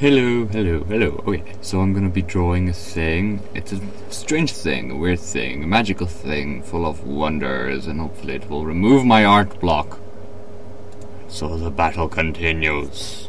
Hello, hello, hello. Okay, so I'm gonna be drawing a thing. It's a strange thing, a weird thing, a magical thing full of wonders, and hopefully it will remove my art block. So the battle continues.